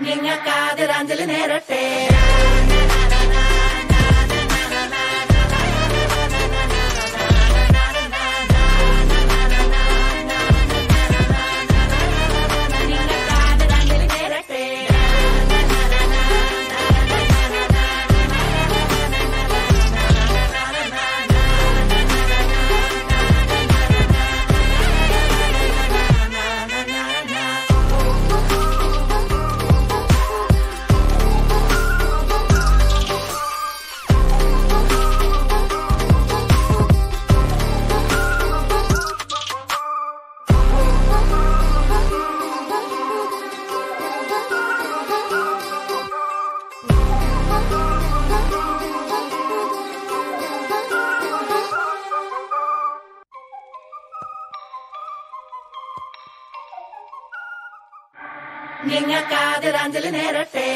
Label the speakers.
Speaker 1: നിങ്ങൾക്കാതിരാഞ്ജലി നേരട്ടെ നിങ്ങൾക്കാതിരാഞ്ജലി നേരട്ടെ